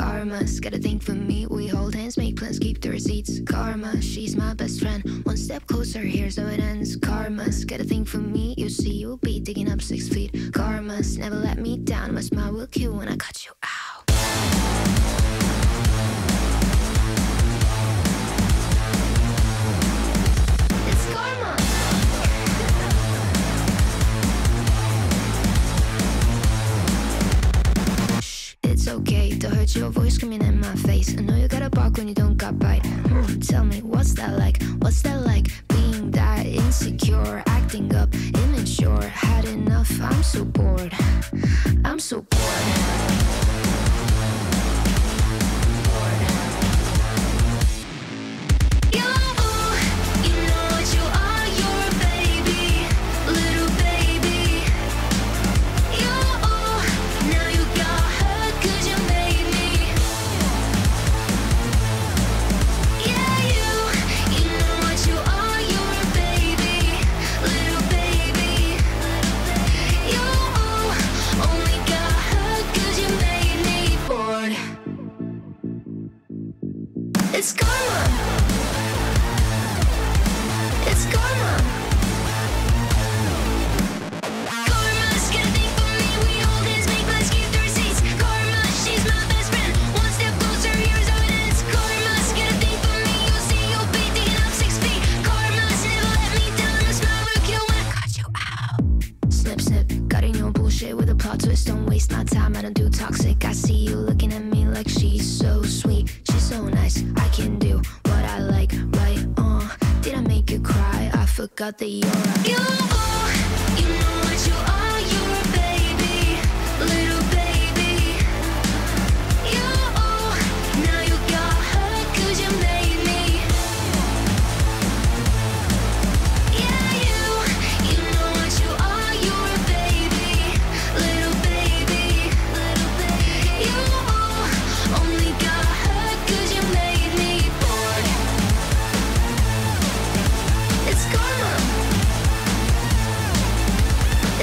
Karma's got a thing for me. We hold hands, make plans, keep the receipts. Karma, she's my best friend. One step closer, here's how it ends. Karma's got a thing for me. You see, you'll be digging up six feet. Karma's never let me down. My smile will kill when I cut you out. Okay to hurt your voice screaming in my face. I know you gotta bark when you don't got bite. Hmm, tell me, what's that like? What's that like? Being that insecure, acting up, immature. Had enough, I'm so bored. I'm so bored. Sip, cutting your bullshit with a plot twist. Don't waste my time. I don't do toxic. I see you looking at me like she's so sweet. I can do what I like, right? Uh, did I make you cry? I forgot that you're you.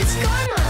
It's karma.